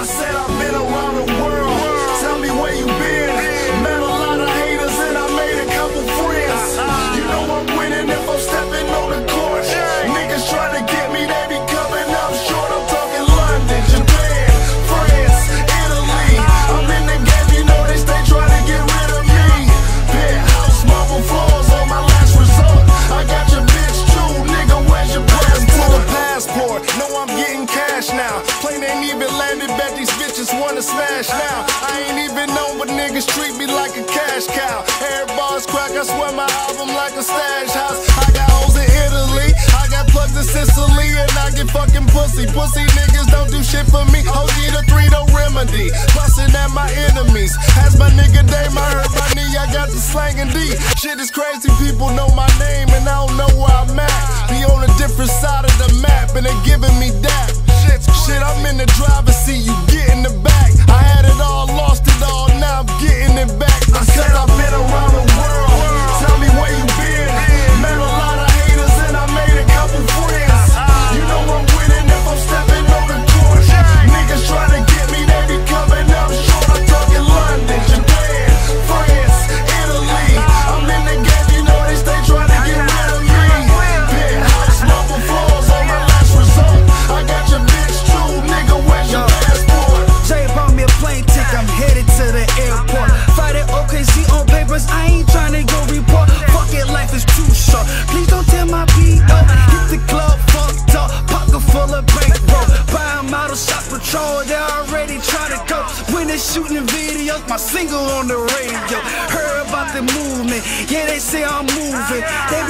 I said I've been around the world. smash now. I ain't even known, but niggas treat me like a cash cow. Hair bars crack, I swear my album like a stash house. I got hoes in Italy, I got plugs in Sicily, and I get fucking pussy. Pussy niggas don't do shit for me. OG the three, no remedy. Bustin' at my enemies. Ask my nigga Dame, I hurt my knee, I got the slang and D. Shit is crazy, people know they shooting videos, my single on the radio. Heard about the movement, yeah, they say I'm moving. They